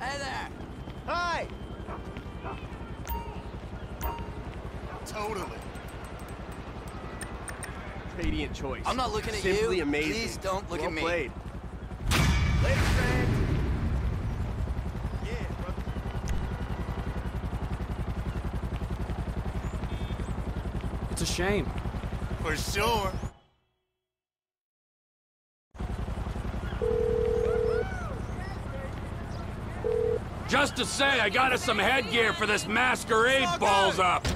Hey there! Hi! Totally. Radiant choice. I'm not looking at Simply you. amazing. Please don't look well at me. Played. Later, friend. Yeah, brother. It's a shame. For sure. Just to say, I got us some headgear for this masquerade balls up.